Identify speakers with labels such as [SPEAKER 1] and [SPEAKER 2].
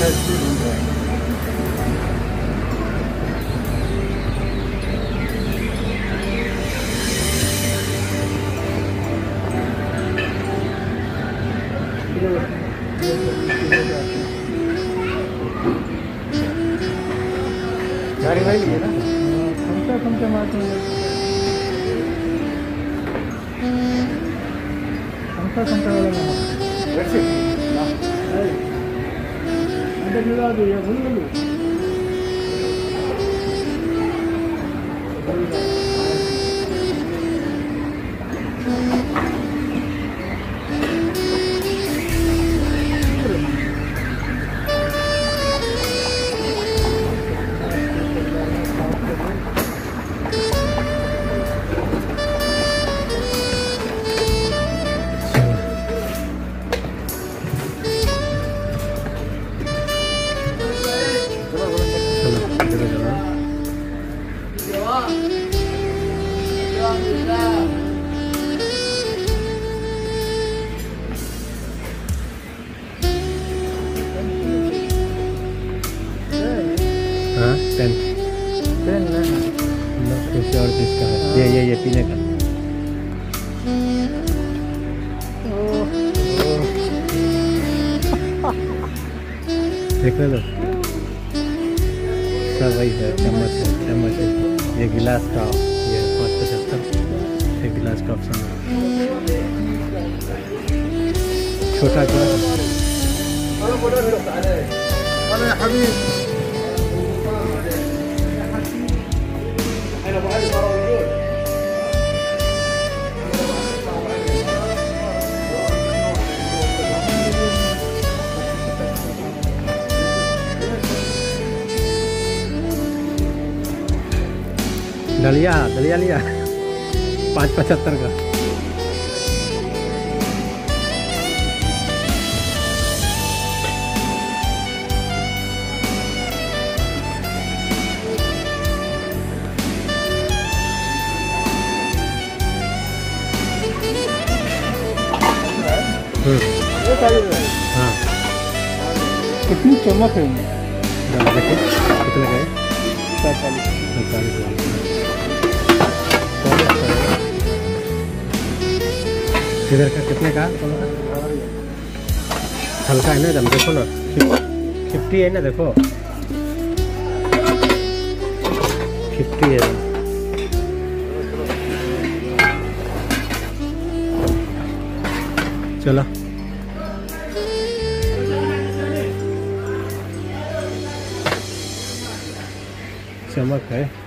[SPEAKER 1] tested हो
[SPEAKER 2] जाएँगे गाड़ी भाई लिए ना?
[SPEAKER 1] कमसा
[SPEAKER 2] कमसा मारते हैं कमसा
[SPEAKER 3] कमसा वाला ना Thank you.
[SPEAKER 2] पेन पेन
[SPEAKER 3] लो, किसी और चीज़ का है ये ये ये पीने का देख लो सब वही है चम्मच है चम्मच है ये गिलास का ये पाँच पचहत्तर एक गिलास का ऑप्शन है छोटा गिलास दलिया दलिया लिया पाँच पचहत्तर का हम्म,
[SPEAKER 2] ये सारी है।
[SPEAKER 3] हाँ
[SPEAKER 2] कितनी चमक है इनमें
[SPEAKER 3] दाम देखो कितने का है
[SPEAKER 2] पैंतालीस
[SPEAKER 3] पैंतालीस इधर का कितने का हल्का है ना एकदम देखो ना फिफ्टी है ना देखो फिफ्टी है चलो चमक है